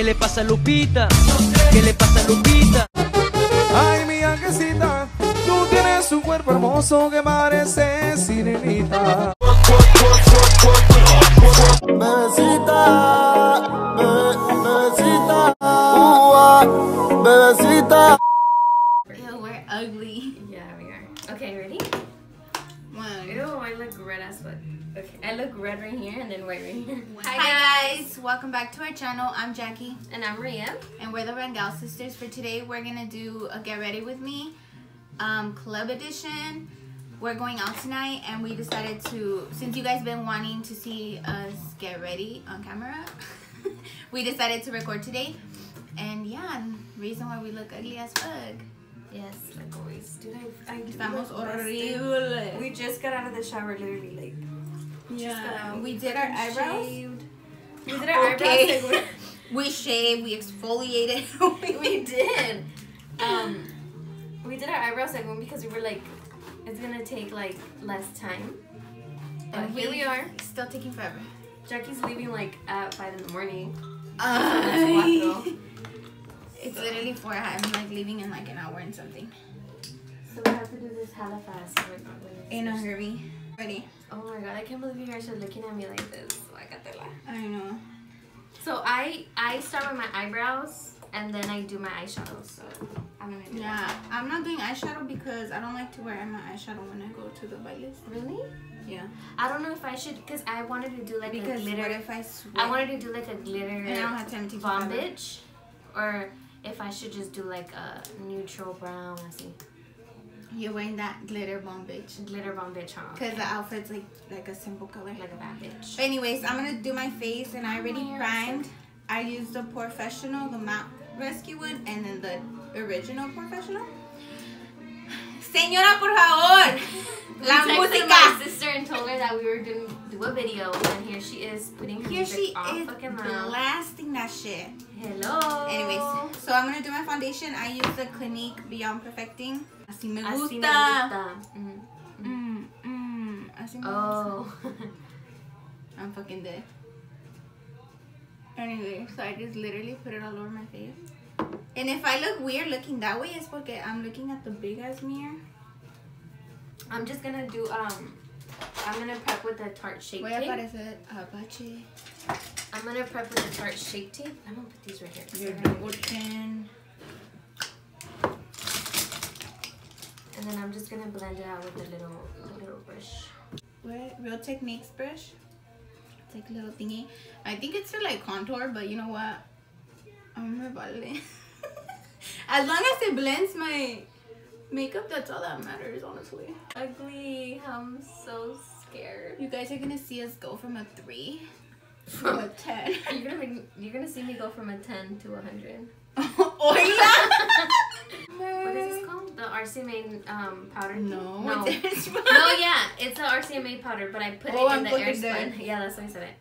¿Qué le pasa a Lupita? ¿Qué le pasa a Lupita? Ay, mi angelcita, tú tienes un cuerpo hermoso que parece sirenita. Bebecita, bebe- bebecita, ua, bebecita. Ew, we're ugly. Yeah, we are. Okay, ready? One. Ew, I look red as fuck. Okay, I look red right here and then white right here. Hi guys, welcome back to our channel. I'm Jackie And I'm Ria. and we're the Rangel sisters. For today, we're gonna do a get ready with me um, club edition. We're going out tonight and we decided to, since you guys have been wanting to see us get ready on camera, we decided to record today. And yeah, reason why we look ugly as fuck. Yes, like always. Dude, I, I do Estamos horrible. We just got out of the shower, literally, like. just got out. we did our eyebrows. Shaved. We did our Okay. eyebrows. Like, We shaved, we exfoliated. we, we did. Um, we did our eyebrow segment because we were like, it's gonna take like less time. But And here we are. Still taking forever. Jackie's leaving like at five in the morning. Uh, it's literally four. I'm like leaving in like an hour and something. So we have to do this hella fast. when- when it's In a hurry. Ready? Oh my god, I can't believe you guys are looking at me like this. I know. So I I start with my eyebrows and then I do my eyeshadow. So I'm gonna do Yeah, I'm not doing eyeshadow because I don't like to wear my eyeshadow when I go to the bailes. Really? Yeah. I don't know if I should because I wanted to do like Because a what if I sweat? I wanted to do like a glitter and I don't have time to bomb bitch, or if I should just do like a neutral brown. I see You're wearing that glitter bomb bitch. glitter bomb bitch, huh? Because the outfit's like like a simple color. like a bad bitch. But anyways, I'm gonna do my face and I oh, already Oh, primed. I used the professional, the matte rescue one, and then the original professional. Señora, por favor. La música. my sister and told her that we were gonna do a video, and here she is putting her Here she on is blasting that shit. Hello. Anyways, so I'm gonna do my foundation. I use the Clinique Beyond Perfecting. Así me gusta. Así me gusta. Mm. Mm, mm, así me gusta. Oh. I'm fucking dead. Anyway, so I just literally put it all over my face. And if I look weird looking that way, it's porque I'm looking at the big ass mirror. I'm just gonna do um. I'm gonna prep with the Tarte Shape Voy a Tape. parecer Apache. I'm gonna prep with the Tarte Shape Tape. I'm gonna put these right here. Your So- double chin. And then I'm just gonna blend it out with a little, little brush. What? Real Techniques brush. It's like a little thingy. I think it's for like contour, but you know what? I'm gonna vale. As long as it blends my makeup, that's all that matters, honestly. Ugly. I'm so scared. You guys are gonna see us go from a three to a ten. You're gonna make, you're gonna see me go from a 10 to a 100. Oila! What is this called? The RCMA um, powder? No, No. it's no, yeah, it's a RCMA powder, but I put Oh, it I'm in the fucking Airspun. Yeah, that's why I said it.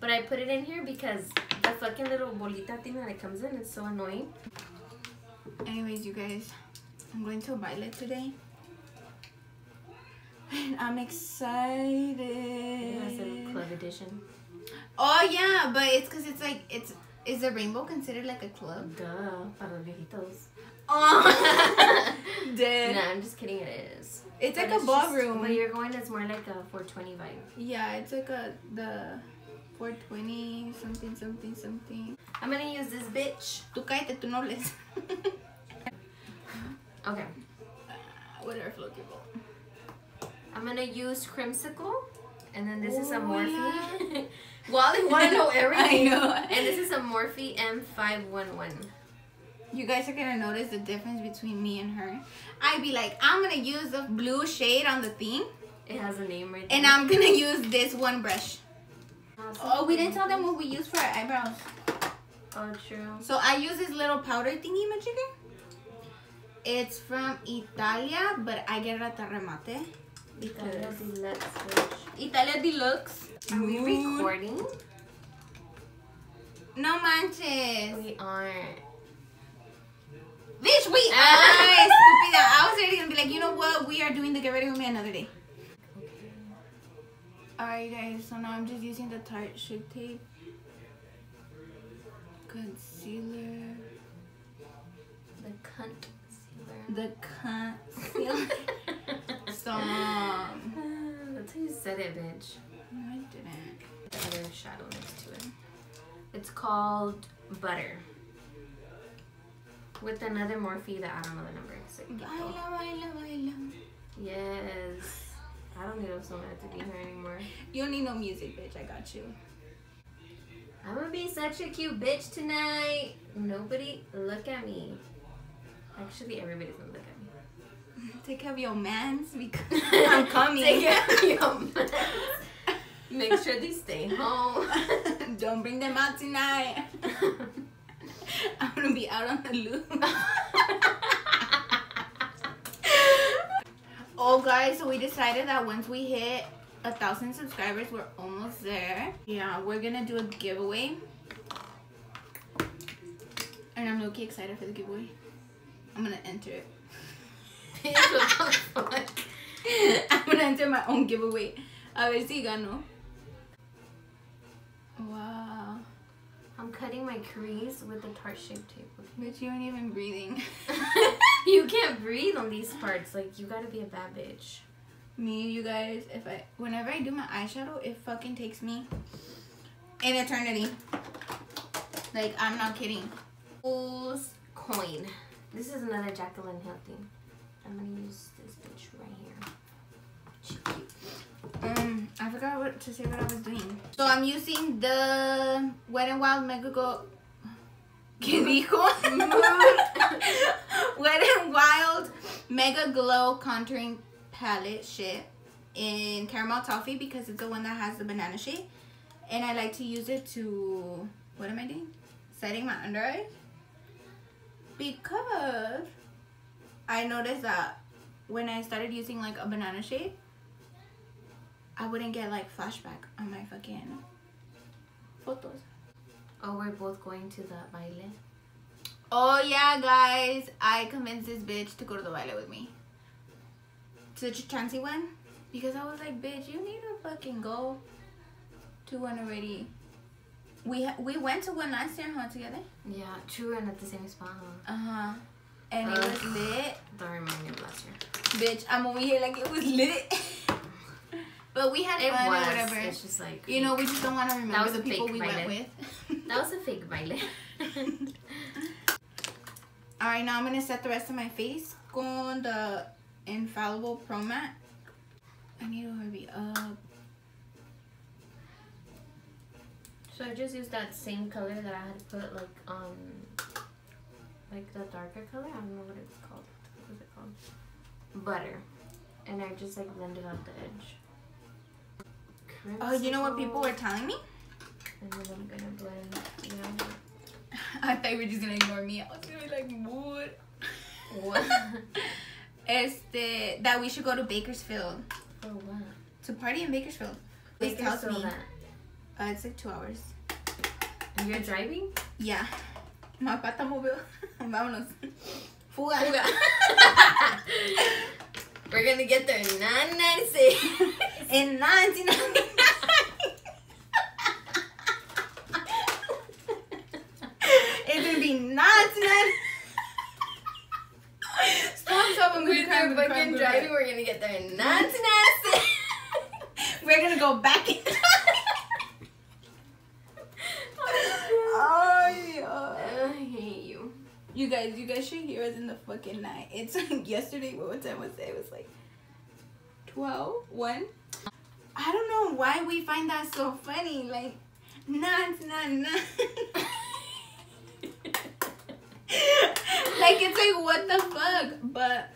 But I put it in here because the fucking little bolita thing that it comes in is so annoying. Anyways, you guys, I'm going to Violet today. And I'm excited. That's a club edition. Oh yeah, but it's cause it's like it's is the rainbow considered like a club? Duh, para los viejitos. Oh, dead. Nah, I'm just kidding. It is. It's like But a ballroom. But you're going. It's more like a 420 vibe. Yeah, it's like a the 420 something something something. I'm gonna use this bitch. Tú cállate, tú no hables. Okay. Ah, whatever floats your boat. I'm gonna use Crimsicle, and then this is a Oh, Morphe. yeah. Wally wanna know everything. I know. And this is a Morphe M511. You guys are gonna notice the difference between me and her. I'd be like, I'm gonna use the blue shade on the thing, It has a name right there. and I'm gonna use this one brush. Awesome. Oh, we didn't tell them what we use for our eyebrows. Oh, true. So I use this little powder thingy, my chicken. It's from Italia, but I get it at the remate. Italia Deluxe. Italia Deluxe. Are we Mood. recording? No manches. We aren't. Bitch, we are stupid. I was already gonna be like, you know what? We are doing the get ready with me another day. Alright guys, so now I'm just using the Tarte Shape Tape. concealer. The cunt sealer. The concealer. Stop. That's how you said it, bitch. No, I didn't. The other shadow next to it. It's called Butter. With another Morphe that I don't know the number. It's like purple. Baila, baila, baila. Yes. I don't need a someone to be here anymore. You don't need no music, bitch. I got you. I'm gonna be such a cute bitch tonight. Nobody look at me. Actually, everybody's gonna look at me. Take care of your mans because I'm coming. Take care of your mans. Make sure they stay home. Don't bring them out tonight. I'm gonna be out on the loop. oh, guys, so we decided that once we hit a thousand subscribers, we're almost there. Yeah, we're gonna do a giveaway. And I'm low-key excited for the giveaway. I'm gonna enter it. What the fuck? I'm gonna enter my own giveaway. A ver si gano. Wow. I'm cutting my crease with the Tarte Shape Tape. Bitch, you ain't even breathing. you can't breathe on these parts. Like you gotta be a bad bitch. me, you guys, if I, whenever I do my eyeshadow, it fucking takes me an eternity. Like, I'm not kidding. Fool's coin. This is another Jaclyn Hill thing. I'm gonna use this bitch right here. Um, I forgot what to say what I was doing. So I'm using the Wet n Wild Mega Go. ¿Qué dijo? Wet n Wild Mega Glow Contouring Palette shit in caramel toffee because it's the one that has the banana shade, and I like to use it to what am I doing? Setting my under eye. because I noticed that when I started using like a banana shade. I wouldn't get like flashback on my fucking photos. Oh, we're both going to the baile. Oh yeah, guys, I convinced this bitch to go to the baile with me. Such a chancy one, because I was like, bitch, you need to fucking go to one already. We ha- we went to one last year, huh? Together. Yeah, true, and at the same spot. Huh? Uh huh. And it was lit, Don't remind me of last year. bitch. I'm over here like it was lit. but we had It fun was. or whatever. It's just like You know, we just don't want to remember that was the a people fake we went with. that was a fake baile. All right, now I'm gonna set the rest of my face con the Infallible Pro Matte. I need to hurry up. so I just used that same color that I had to put like on, like the darker color. I don't know what it's called. What is it called? Butter, and I just like blended out the edge. Oh, you know what people were telling me? And then I'm gonna blend. Know I thought you were just gonna ignore me. I was gonna be like, what? what? Este, that we should go to Bakersfield For what? to party in Bakersfield. This tells Bakersfield me uh, it's like two hours. You're driving? Yeah. My pata movió. Vámonos. Fuga. Fuga. We're gonna get there in 996. In 1999. it's gonna be 1999. Stop, stop. I'm gonna cry, I'm your gonna cry, I'm fucking driving, we're gonna get there in 1996. We're gonna go back in Oh, yeah. I hate you. Guys, you guys should hear us in the fucking night. It's like yesterday, what time was it? It was like 12, 1. I don't know why we find that so funny. Like, nah, nah, nah. like, it's like, what the fuck? But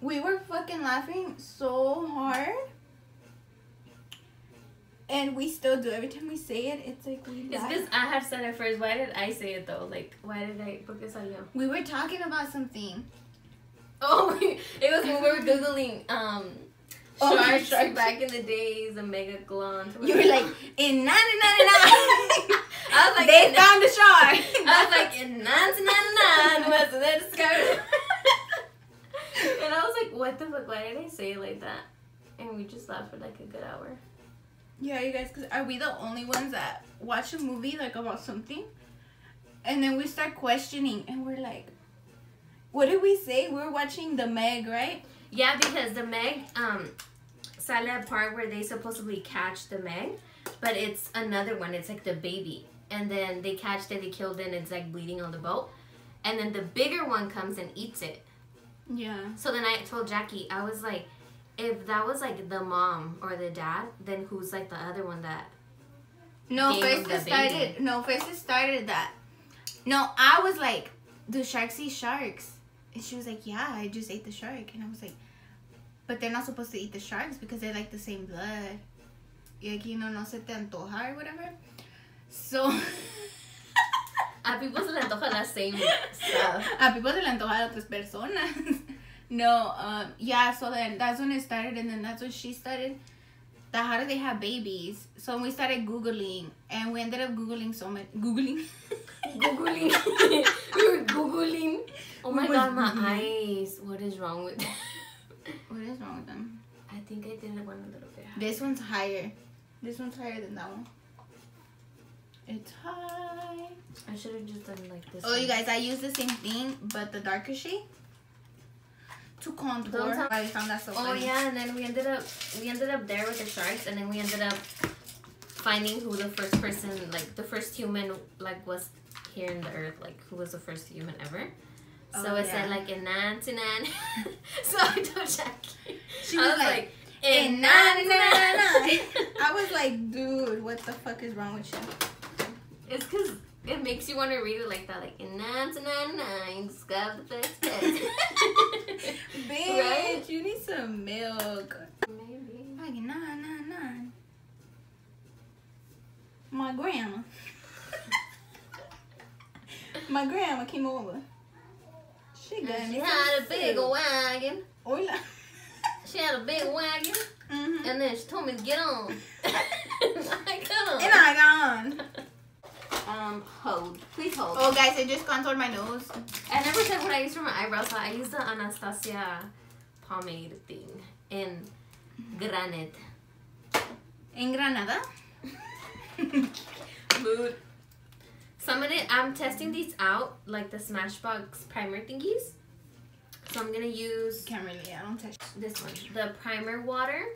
we were fucking laughing so hard. And we still do. Every time we say it, it's like we It's because I have said it first. Why did I say it though? Like, why did I? Porque salió? We were talking about something. Oh, it was when we were googling um Oh, sharks sharks. back in the days, the mega glon. You were like, in 1999, I was like, they in- found the shark. I was like, in 1999 was they discovered. and I was like, what the fuck? Why did I say it like that? And we just laughed for like a good hour. Yeah, you guys, cause are we the only ones that watch a movie like about something, and then we start questioning, and we're like, "What did we say?" We're watching the Meg, right? Yeah, because the Meg, um, sale a part where they supposedly catch the Meg, but it's another one. It's like the baby, and then they catch it, they killed it, and it's like bleeding on the boat, and then the bigger one comes and eats it. Yeah. So then I told Jackie, I was like, if that was like the mom or the dad, then who's like the other one that? No, first it started. No, first it started that. No, I was like, "Do sharks eat sharks?" And she was like, "Yeah, I just ate the shark." And I was like, "But they're not supposed to eat the sharks because they're like the same blood." Y aquí no no se te antoja or whatever. So A people se le antoja la same stuff. a people se le antoja a otras personas. No, um, yeah. So then that's when it started, and then that's when she started. That how do they have babies? So we started googling, and we ended up googling so much. Googling. Googling. we were Googling. Oh my We god, my Googling. eyes. What is wrong with What is wrong with them? I think I did one a little bit high. This one's higher. This one's higher than that one. It's high. I should have just done like this. Oh, you guys, I use the same thing, but the darker shade. To contour. I found that so Oh funny. yeah, and then we ended up we ended up there with the sharks, and then we ended up finding who the first person, like the first human, like was here in the earth, like who was the first human ever. Oh, so Oh, it said like in Nantinan. so I told Jackie. She I was like, in In na na na na. Nantinan. I was like, dude, what the fuck is wrong with you? It's because it makes you want to read it like that, like in 1999, discovered the first person. Bitch, Right? you need some milk. Maybe. Like, nah, nah, nah. My grandma. My grandma came over. She got And me she had a big soup. wagon. Hola. She had a big wagon, Mhm. and then she told me to get on. I come. And I got on. Um, hold. Please hold. Oh, guys, I just contoured my nose. I never said what I used for my eyebrows. So I used the Anastasia pomade thing in granite. In Granada. Mood. So I'm gonna. I'm testing these out, like the Smashbox primer thingies. So I'm gonna use Can't really, I don't touch. this one, the primer water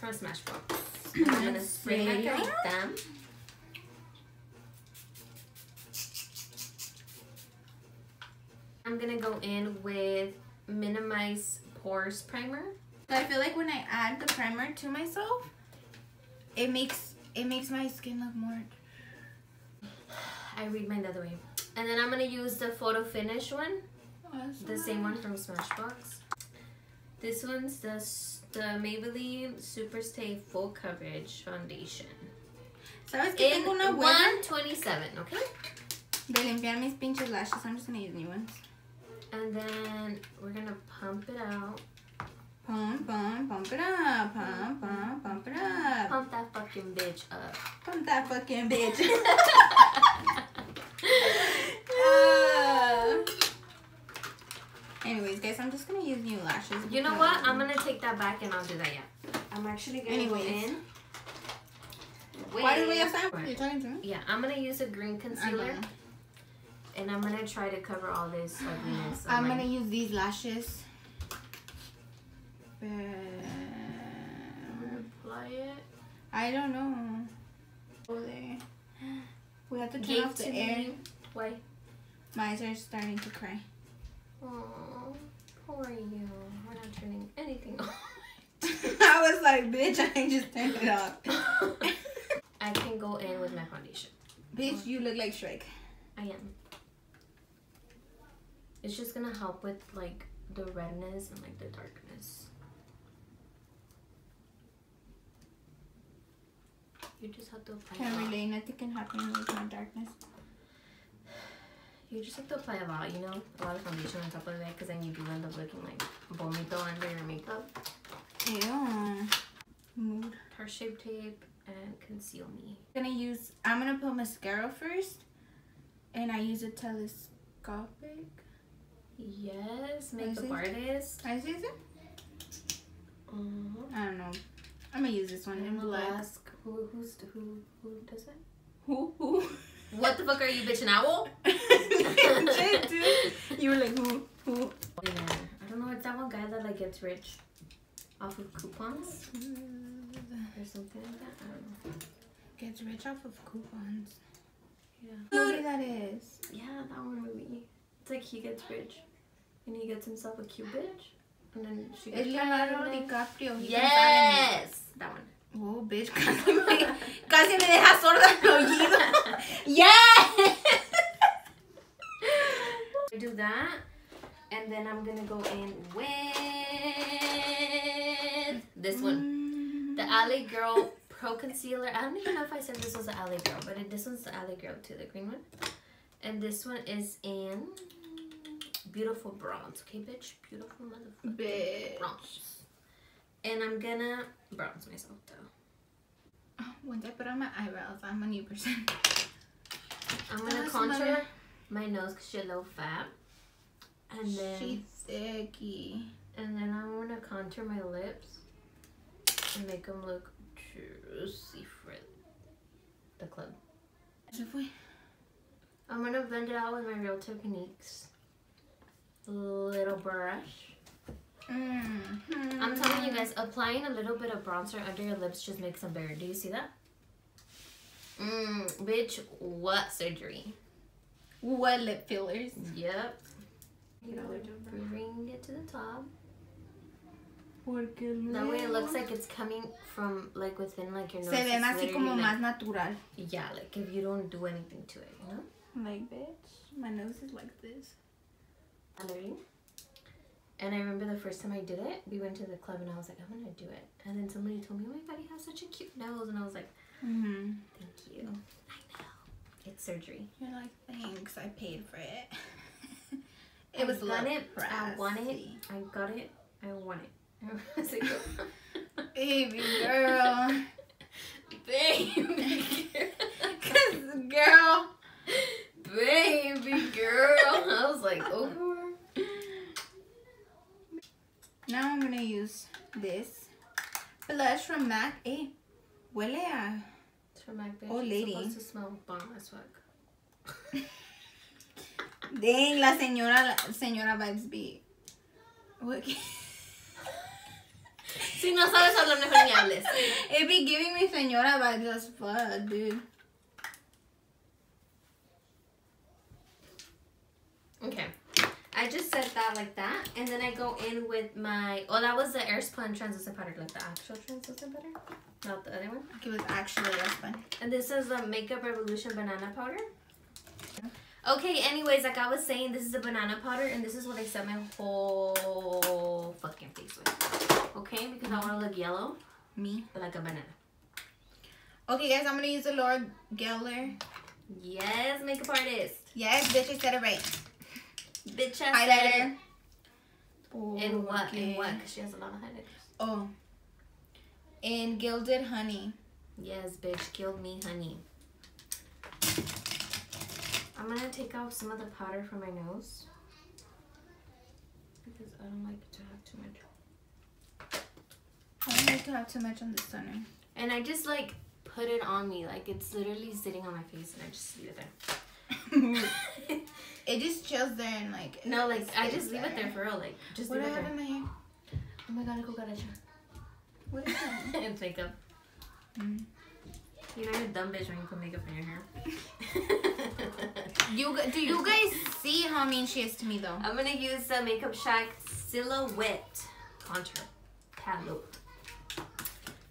from Smashbox. I'm gonna spray my carita. I'm gonna go in with minimize pores primer. So I feel like when I add the primer to myself, it makes it makes my skin look more. I read mine the other way. And then I'm gonna use the photo finish one, the same one from Smashbox. This one's the the Maybelline Superstay Full Coverage Foundation. ¿Sabes que tengo una buena 127, okay? de limpiar mis pinches lashes? I'm just gonna use new ones. And then we're gonna pump it out. Pump, pump, pump it up. Pump, pump, pump it up. Pump that fucking bitch up. Pump that fucking bitch. Ah. Anyways, guys, I'm just gonna use new lashes. You know what? I'm gonna take that back and I'll do that, yeah. I'm actually gonna Anyways. go in. Why did we have time? You're talking to me? Yeah, I'm gonna use a green concealer know. And I'm gonna try to cover all this ugliness. I'm my- gonna use these lashes. Uh, apply it. I don't know. Go there. We have to turn Gave off the to air. me. Why? My eyes are starting to cry. Oh, poor you. We're not turning anything off. I was like, bitch, I ain't just turned it off. I can go in with my foundation. bitch, you look like Shrek. I am. It's just gonna help with like the redness and like the darkness. You just have to apply Can't relate. Nothing can happen with my darkness. You just have to apply a lot, you know, a lot of foundation on top of it, because then you do end up looking like vomito under your makeup. Ew. Mood. Shape tape and conceal me. gonna use. I'm gonna put mascara first, and I use a telescopic. Yes, makeup artist. I see it. Mm-hmm. I don't know. I'm gonna use this one And we'll ask who who's who who does it? Who? Who? What the fuck are you, bitch, an owl? You were like, who? Who? Yeah. I don't know. It's that one guy that like gets rich off of coupons or something like that. I don't know. Gets rich off of coupons. Yeah. Movie that is. Yeah, that one movie. It's like he gets rich and he gets himself a cute bitch. And then she gets Leonardo. DiCaprio. He Yes! That one. comes out in it. Oh, bitch, casi me, casi me deja sorda el oído. yes! do that. And then I'm gonna go in with this one. The mm. L.A. Girl Pro Concealer. I don't even know if I said this was the L.A. Girl, but it, this one's the L.A. Girl too, the green one. And this one is in Beautiful Bronze. Okay, bitch? Beautiful motherfucker. Bitch. Bronze. And I'm gonna bronze myself though. Oh, once I put on my eyebrows, I'm a new person. I'm gonna contour my nose because she's a little fat. And then She's sicky. and then I'm gonna contour my lips and make them look juicy for the club. I'm gonna blend it out with my Real Techniques little brush. Mm-hmm. I'm telling you guys, applying a little bit of bronzer under your lips just makes them bigger. Do you see that? Mmm, bitch, what surgery? What lip fillers? Yep. You know, bring it to the top. That way it looks like it's coming from like within like your nose. Se ven así como like- más natural. Yeah, like if you don't do anything to it, you know? Like, bitch, my nose is like this. Coloring. And I remember the first time I did it, we went to the club and I was like, I'm gonna do it. And then somebody told me, oh my god, you have such a cute nose. And I was like, Mm-hmm. thank you. I know. It's surgery. You're like, thanks, I paid for it. I it was done love it. I want it. I got it. I want it. I was like, Baby girl. baby Cause girl. baby girl. I was like, oh. Now I'm gonna use this blush from MAC. Eh, huele a. It's from my bitch. Oh, It's supposed to smell bomb as fuck. Dang, la señora, la señora vibes be. Si no sabes hablar, mejor ni hables. It be giving me señora vibes as fuck, dude. Okay. I just set that like that, and then I go in with my. Oh, that was the Airspun translucent powder, like the actual translucent powder, not the other one. It was actually fun. And this is the Makeup Revolution banana powder. Okay, anyways, like I was saying, this is the banana powder, and this is what I set my whole fucking face with. Okay, because I want to look yellow, Me. like a banana. Okay, guys, I'm gonna use the Laura Geller. Yes, makeup artist. Yes, bitch, I said it right. Bitch, said Highlighter. it. Oh, in what? In what? Because she has a lot of highlighters. Oh. In Gilded Honey. Yes, bitch, killed me, honey. I'm gonna take off some of the powder from my nose. Because I don't like to have too much. I don't like to have too much on the center. And I just like put it on me. Like it's literally sitting on my face and I just leave it there. It just chills there and like. no, like I just leave it there for real. Like just What do I have there. in my hair? Oh my god, I got it. What is that? it's makeup. Mm. You know you're a dumb bitch when you put makeup in your hair. You do you guys see how mean she is to me though? I'm gonna use the Makeup Shack Silhouette Contour Palette.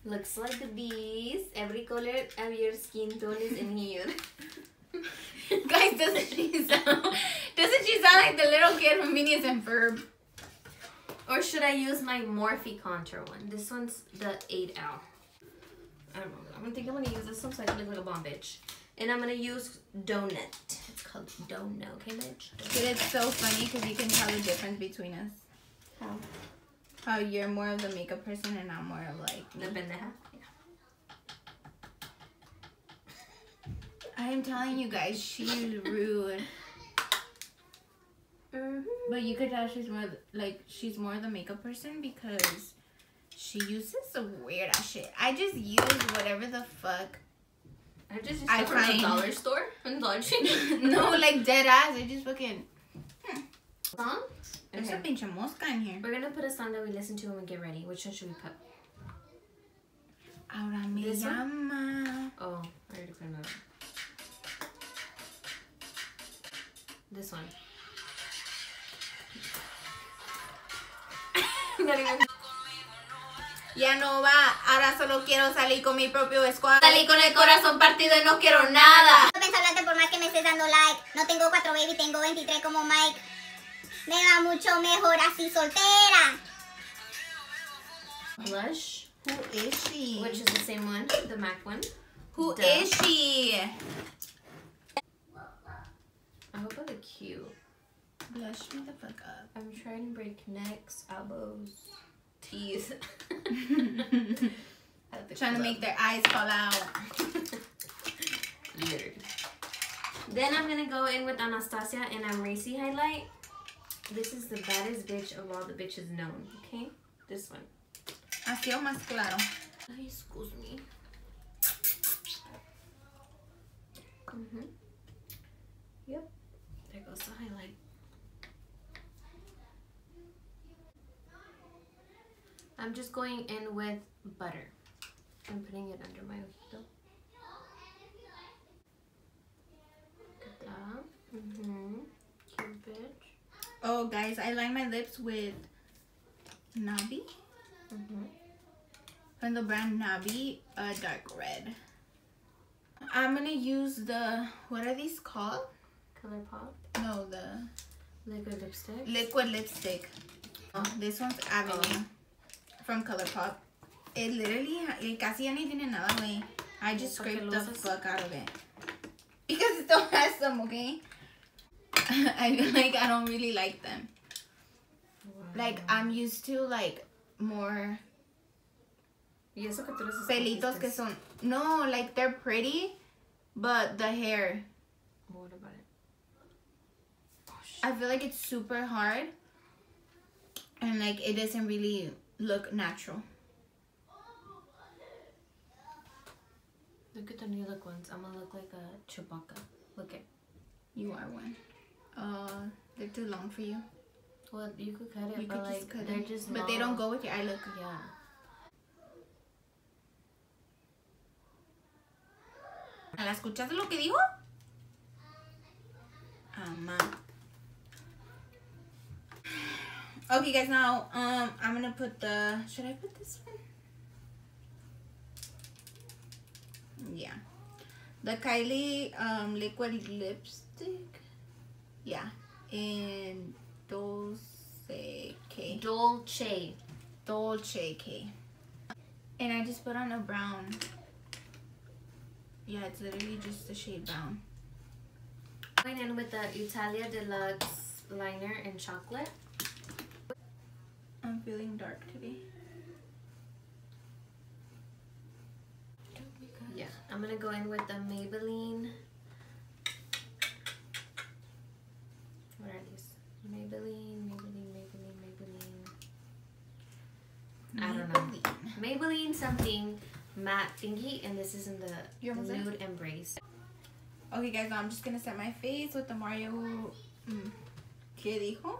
Looks like these. Every color of your skin tone is in here. guys, doesn't she sound? Doesn't she sound like the little kid from Phineas and Ferb? Or should I use my Morphe contour one? This one's the 8L. I don't know. I'm gonna think I'm gonna use this one so I can look like a bomb bitch. And I'm gonna use Donut. It's called Donut, okay, bitch? Donut. It's so funny because you can tell the difference between us. How? How you're more of the makeup person and I'm more of like. The pendeja. I am telling you guys, she's rude. Mhm. But you could tell she's more like she's more the makeup person because she uses some weird ass shit. I just use whatever the fuck I just I from the dollar store and no, like dead ass. I just fucking. Song? There's a Okay. pinche mosca in here. We're gonna put a song that we listen to when we get ready. Which one should we put? Ahora me This one? llama. Oh, I already put another. This one. Ya no va, ahora solo quiero salir con mi propio squad. Salí con el corazón partido y no quiero nada. No pienso hablarte por más que me estés dando like. No tengo 4 baby, tengo 23 como Mike. Me va mucho mejor así soltera. Blush, Who is she? which is the same one, the MAC one. Who Duh. is she? I hope I look cute. Blush me the fuck up. I'm trying to break necks, elbows, teeth. At the Trying to make their eyes fall out. Literally. Then I'm gonna go in with Anastasia and Amrezy highlight. This is the baddest bitch of all the bitches known. Okay, this one. Así o más claro. Ay, excuse me. Mhm. Yep. There goes the highlight. I'm just going in with butter. I'm putting it under my ojito. Mm-hmm. Cute. Oh, guys, I line my lips with Nabi Mm-hmm. from the brand Nabi, uh, dark red. I'm gonna use the what are these called? ColourPop. No, the Liquid lipstick. liquid lipstick. Oh, this one's Avenue oh. from ColourPop. It literally, it casi ya ni tiene nada, güey. I just scraped the fuck out of it. Because it still has some, okay? I feel like I don't really like them. Like, I'm used to, like, more Y eso que tú les pelitos que son... No, like, they're pretty, but the hair... What about it? I feel like it's super hard. And, like, it doesn't really look natural. Look at the new look ones. I'm gonna look like a Chewbacca. Look at. You are one. Uh, they're too long for you. Well, you could cut it, You but could like just they're it. just. But they don't go with your eye look. Yeah. ¿La escuchaste lo que dijo? Ama. Okay, guys. Now, um, I'm gonna put the. Should I put this one? Yeah, the Kylie um liquid lipstick. Yeah, in Dolce K. Dolce. Dolce K. And I just put on a brown. Yeah, it's literally just the shade brown. Going in with the Italia Deluxe liner in chocolate. I'm feeling dark today. Yeah. I'm gonna go in with the Maybelline. What are these? Maybelline, Maybelline, Maybelline, Maybelline. I don't know. Maybelline something matte thingy, and this is in the You almost there? nude embrace. Okay, guys, now I'm just gonna set my face with the Mario. Mm. ¿Qué dijo?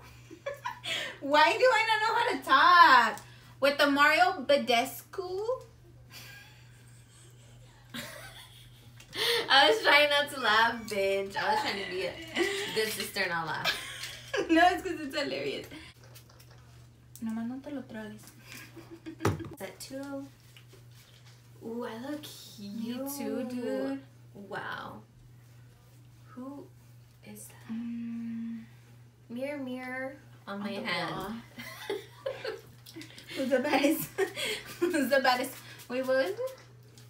Why do I not know how to talk? With the Mario Badescu. I was trying not to laugh, bitch. I was trying to be a good sister and not laugh. no, it's because it's hilarious. Nomás no te lo tragues. Is that two? Ooh, I look cute. You too, dude. Wow. Who is that? Mm. Mirror, mirror on my hand. Who's the baddest? Who's the baddest? We would?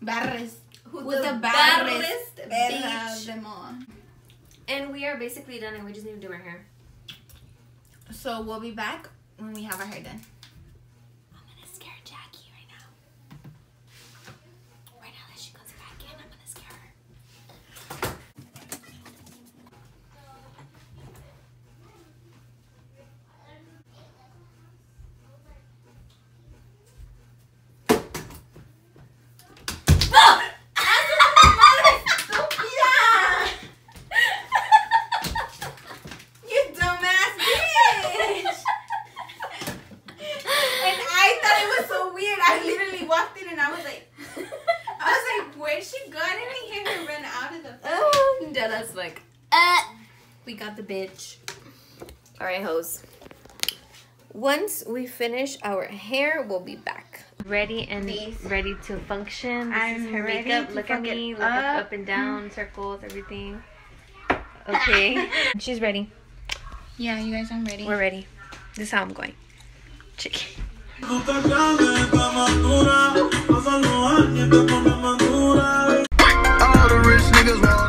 Baddest. Who's the the baddest? baddest bitch? them all. and we are basically done, and we just need to do our hair. So we'll be back when we have our hair done. I'm gonna scare Jackie right now. Right now that she comes back in, I'm gonna scare her. Bella's like, uh, we got the bitch. All right, hoes. Once we finish our hair, we'll be back. Ready and These. ready to function. This I'm is her ready makeup. to Look at me. Look up. up. up and down, mm. circles, everything. Okay. She's ready. Yeah, you guys, I'm ready. We're ready. This is how I'm going. Chicken. Tú estás grande, estás madura, pasan los años y te pones madura. All the rich niggas want